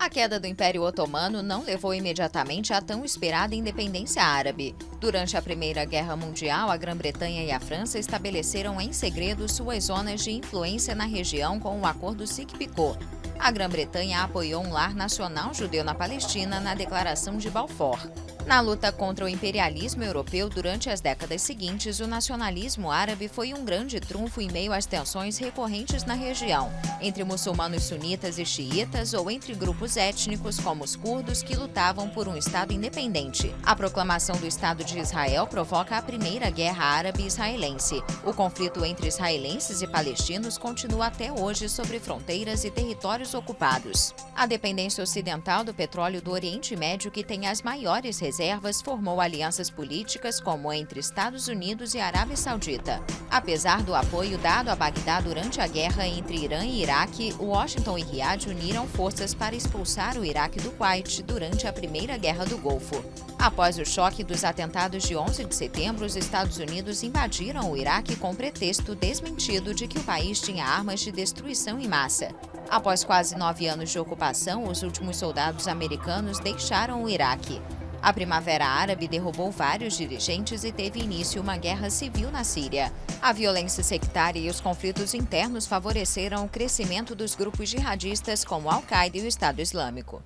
A queda do Império Otomano não levou imediatamente à tão esperada independência árabe. Durante a Primeira Guerra Mundial, a Grã-Bretanha e a França estabeleceram em segredo suas zonas de influência na região com o Acordo Sykes-Picot. A Grã-Bretanha apoiou um lar nacional judeu na Palestina na Declaração de Balfour. Na luta contra o imperialismo europeu durante as décadas seguintes, o nacionalismo árabe foi um grande trunfo em meio às tensões recorrentes na região, entre muçulmanos sunitas e xiitas ou entre grupos étnicos como os curdos que lutavam por um Estado independente. A proclamação do Estado de Israel provoca a Primeira Guerra Árabe-Israelense. O conflito entre israelenses e palestinos continua até hoje sobre fronteiras e territórios ocupados. A dependência ocidental do petróleo do Oriente Médio, que tem as maiores reservas, formou alianças políticas como entre Estados Unidos e Arábia Saudita. Apesar do apoio dado a Bagdá durante a guerra entre Irã e Iraque, Washington e Riad uniram forças para expulsar o Iraque do Kuwait durante a Primeira Guerra do Golfo. Após o choque dos atentados de 11 de setembro, os Estados Unidos invadiram o Iraque com pretexto desmentido de que o país tinha armas de destruição em massa. Após quase nove anos de ocupação, os últimos soldados americanos deixaram o Iraque. A Primavera Árabe derrubou vários dirigentes e teve início uma guerra civil na Síria. A violência sectária e os conflitos internos favoreceram o crescimento dos grupos jihadistas como Al-Qaeda e o Estado Islâmico.